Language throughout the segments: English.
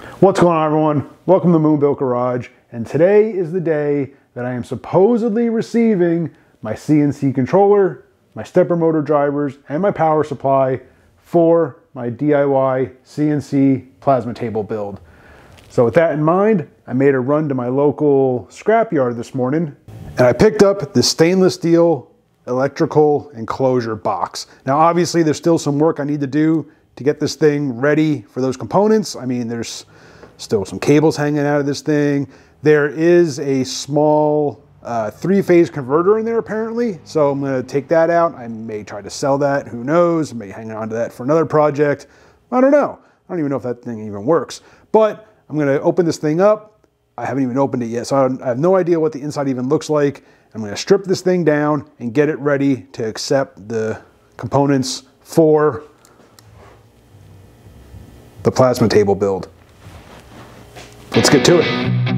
What's going on everyone? Welcome to Moonbuilt Garage and today is the day that I am supposedly receiving my CNC controller, my stepper motor drivers, and my power supply for my DIY CNC plasma table build. So with that in mind, I made a run to my local scrapyard this morning and I picked up the stainless steel electrical enclosure box. Now obviously there's still some work I need to do to get this thing ready for those components. I mean, there's still some cables hanging out of this thing. There is a small uh, three-phase converter in there apparently, so I'm gonna take that out. I may try to sell that, who knows? I may hang on to that for another project. I don't know. I don't even know if that thing even works. But I'm gonna open this thing up. I haven't even opened it yet, so I have no idea what the inside even looks like. I'm gonna strip this thing down and get it ready to accept the components for the plasma table build. Let's get to it.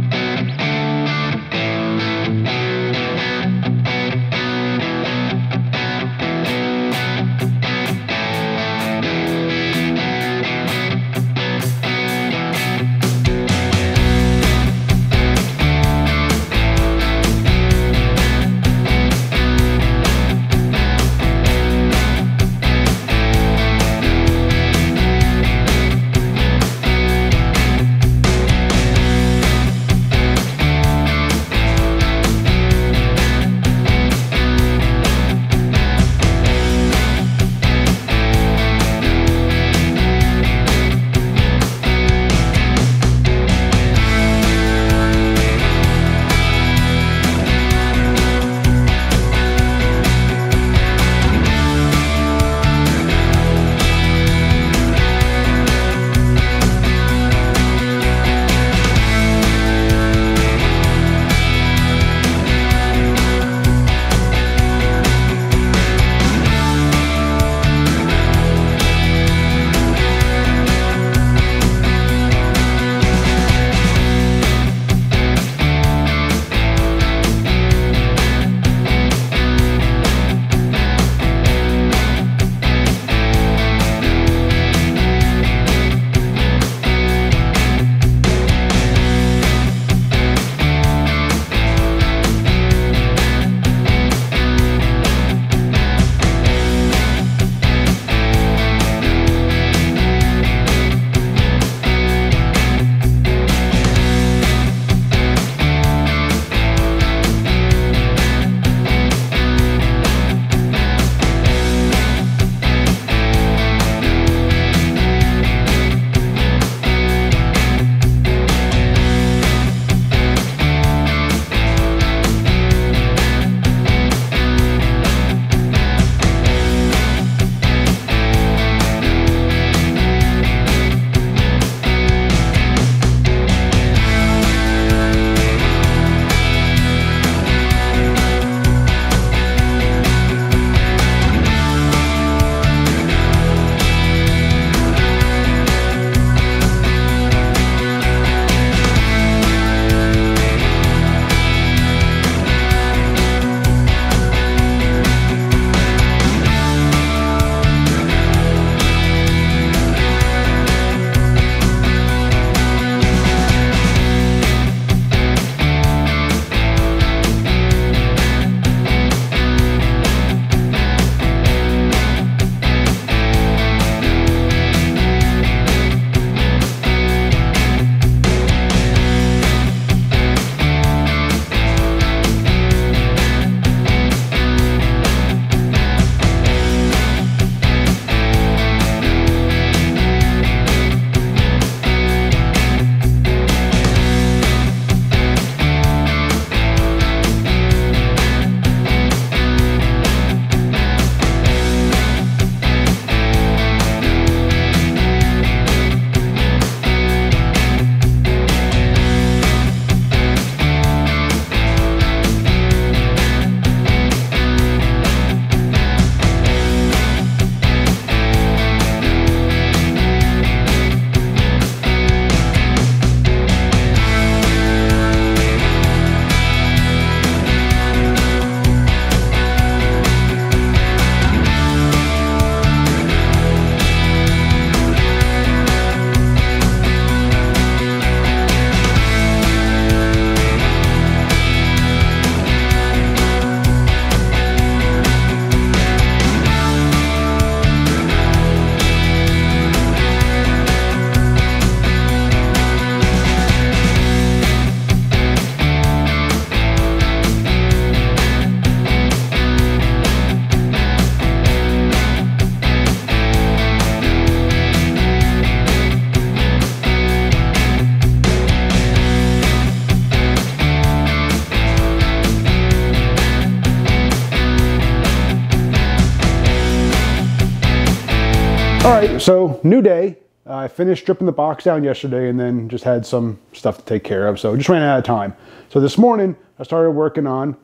So new day. I finished stripping the box down yesterday and then just had some stuff to take care of. So just ran out of time. So this morning I started working on,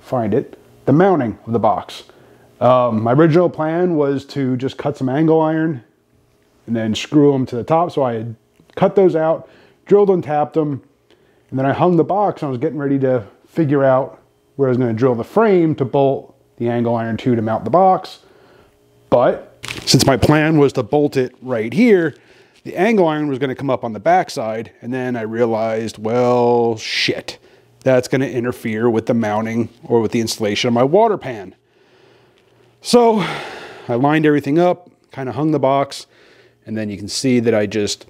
find it, the mounting of the box. Um, my original plan was to just cut some angle iron and then screw them to the top. So I had cut those out, drilled and tapped them, and then I hung the box and I was getting ready to figure out where I was going to drill the frame to bolt the angle iron to to mount the box. But since my plan was to bolt it right here, the angle iron was going to come up on the backside. And then I realized, well, shit, that's going to interfere with the mounting or with the installation of my water pan. So I lined everything up, kind of hung the box, and then you can see that I just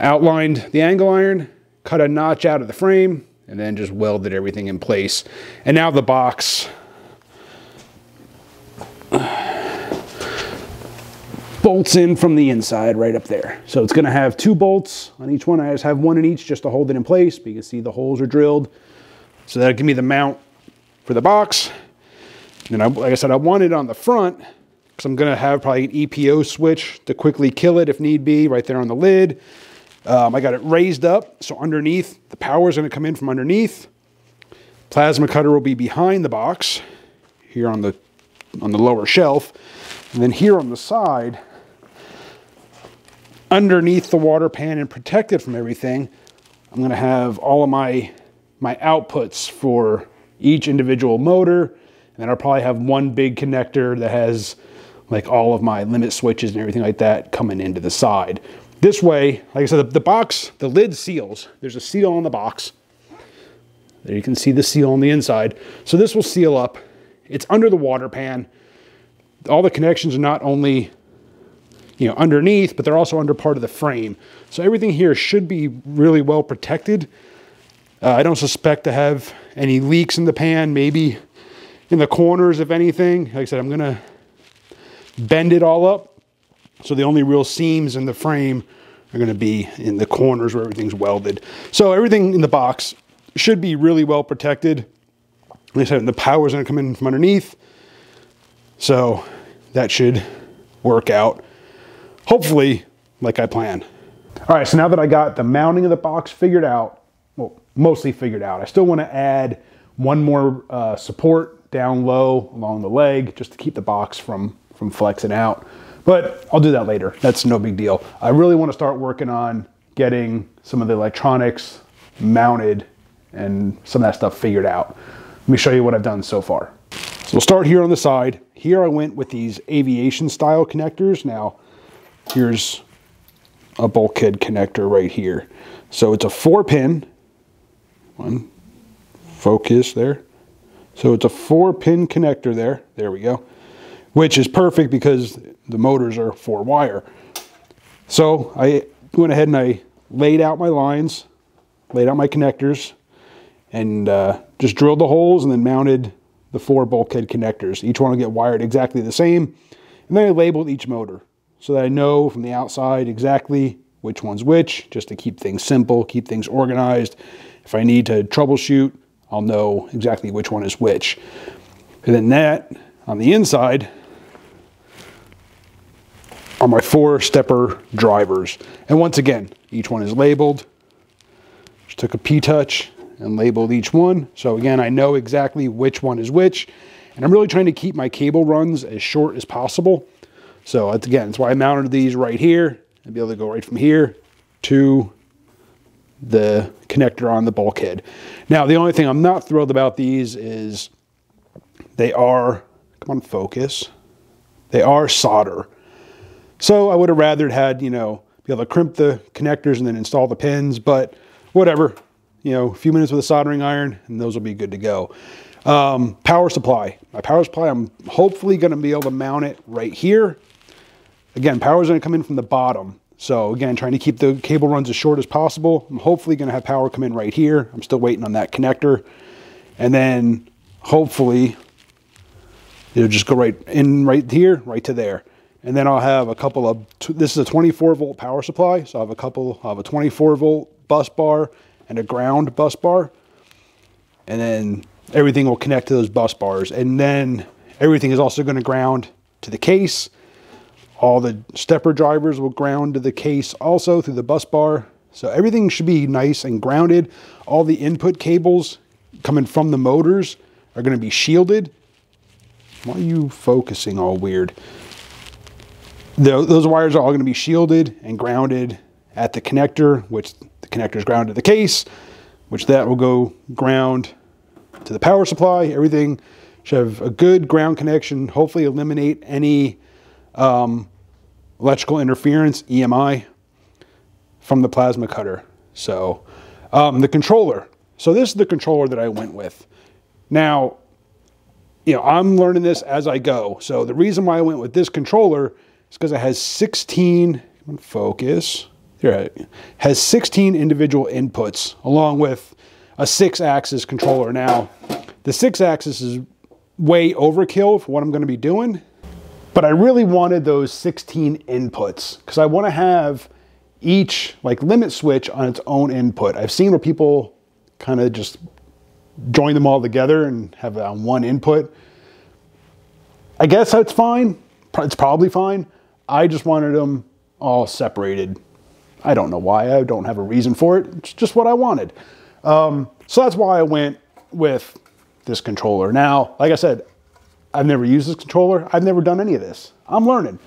outlined the angle iron, cut a notch out of the frame, and then just welded everything in place. And now the box bolts in from the inside right up there. So it's gonna have two bolts on each one. I just have one in each just to hold it in place, but you can see the holes are drilled. So that'll give me the mount for the box. And I, like I said, I want it on the front because I'm gonna have probably an EPO switch to quickly kill it if need be, right there on the lid. Um, I got it raised up, so underneath, the power is gonna come in from underneath. Plasma cutter will be behind the box, here on the, on the lower shelf. And then here on the side, underneath the water pan and protected from everything, I'm gonna have all of my, my outputs for each individual motor. And then I'll probably have one big connector that has like all of my limit switches and everything like that coming into the side. This way, like I said, the, the box, the lid seals. There's a seal on the box. There you can see the seal on the inside. So this will seal up. It's under the water pan. All the connections are not only you know, underneath, but they're also under part of the frame. So everything here should be really well protected. Uh, I don't suspect to have any leaks in the pan, maybe in the corners, if anything. Like I said, I'm gonna bend it all up. So the only real seams in the frame are gonna be in the corners where everything's welded. So everything in the box should be really well protected. Like I said, the power's gonna come in from underneath. So that should work out hopefully like I plan. All right, so now that I got the mounting of the box figured out, well, mostly figured out, I still want to add one more uh, support down low along the leg just to keep the box from, from flexing out. But I'll do that later. That's no big deal. I really want to start working on getting some of the electronics mounted and some of that stuff figured out. Let me show you what I've done so far. So we'll start here on the side. Here I went with these aviation style connectors. Now, here's a bulkhead connector right here. So it's a four pin, one, focus there. So it's a four pin connector there, there we go, which is perfect because the motors are four wire. So I went ahead and I laid out my lines, laid out my connectors, and uh, just drilled the holes and then mounted the four bulkhead connectors. Each one will get wired exactly the same. And then I labeled each motor so that I know from the outside exactly which one's which, just to keep things simple, keep things organized. If I need to troubleshoot, I'll know exactly which one is which. And then that, on the inside, are my four stepper drivers. And once again, each one is labeled. Just took a P-touch and labeled each one. So again, I know exactly which one is which. And I'm really trying to keep my cable runs as short as possible. So again, that's why I mounted these right here and be able to go right from here to the connector on the bulkhead. Now, the only thing I'm not thrilled about these is they are, come on, focus. They are solder. So I would have rather had, you know, be able to crimp the connectors and then install the pins, but whatever. You know, a few minutes with a soldering iron and those will be good to go. Um, power supply. My power supply, I'm hopefully going to be able to mount it right here Again, power is going to come in from the bottom. So again, trying to keep the cable runs as short as possible. I'm hopefully going to have power come in right here. I'm still waiting on that connector. And then hopefully it'll just go right in right here, right to there. And then I'll have a couple of, this is a 24 volt power supply. So I have a couple, I have a 24 volt bus bar and a ground bus bar. And then everything will connect to those bus bars. And then everything is also going to ground to the case All the stepper drivers will ground to the case also through the bus bar. So everything should be nice and grounded. All the input cables coming from the motors are going to be shielded. Why are you focusing all weird? Those wires are all going to be shielded and grounded at the connector, which the connector is grounded to the case, which that will go ground to the power supply. Everything should have a good ground connection, hopefully eliminate any um, electrical interference, EMI, from the plasma cutter. So um, the controller. So this is the controller that I went with. Now, you know, I'm learning this as I go. So the reason why I went with this controller is because it has 16, focus, here, has 16 individual inputs along with a six axis controller. Now, the six axis is way overkill for what I'm going to be doing, but I really wanted those 16 inputs because I want to have each like limit switch on its own input. I've seen where people kind of just join them all together and have uh, one input. I guess that's fine. It's probably fine. I just wanted them all separated. I don't know why. I don't have a reason for it. It's just what I wanted. Um, so that's why I went with this controller. Now, like I said, I've never used this controller. I've never done any of this. I'm learning.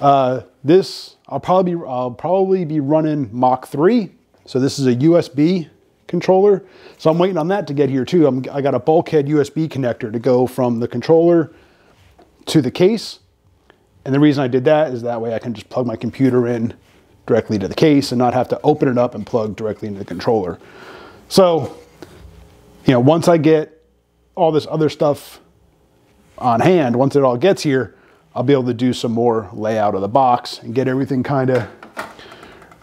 Uh, this I'll probably be, I'll probably be running Mach 3. So this is a USB controller. So I'm waiting on that to get here too. I'm, I got a bulkhead USB connector to go from the controller to the case. And the reason I did that is that way I can just plug my computer in directly to the case and not have to open it up and plug directly into the controller. So, you know, once I get all this other stuff on hand, once it all gets here, I'll be able to do some more layout of the box and get everything kind of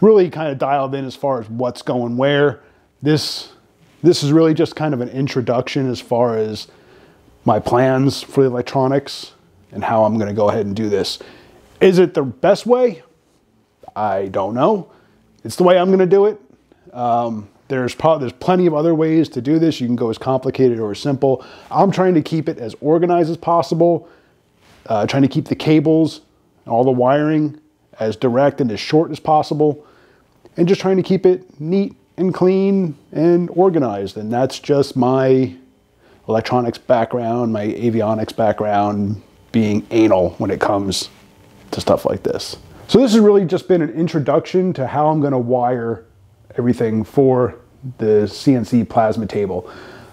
really kind of dialed in as far as what's going where. This this is really just kind of an introduction as far as my plans for the electronics and how I'm going to go ahead and do this. Is it the best way? I don't know. It's the way I'm going to do it. Um, there's probably there's plenty of other ways to do this. You can go as complicated or as simple. I'm trying to keep it as organized as possible. Uh, trying to keep the cables, all the wiring as direct and as short as possible, and just trying to keep it neat and clean and organized. And that's just my electronics background, my avionics background, being anal when it comes to stuff like this. So this has really just been an introduction to how I'm gonna wire everything for the CNC plasma table.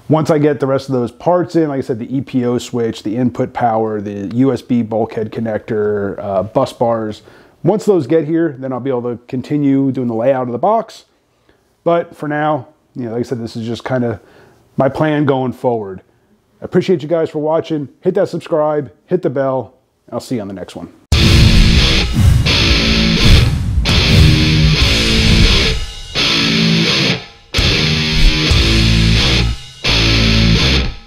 Once I get the rest of those parts in, like I said, the EPO switch, the input power, the USB bulkhead connector, uh, bus bars, once those get here, then I'll be able to continue doing the layout of the box but for now, you know, like I said, this is just kind of my plan going forward. I appreciate you guys for watching. Hit that subscribe, hit the bell. I'll see you on the next one.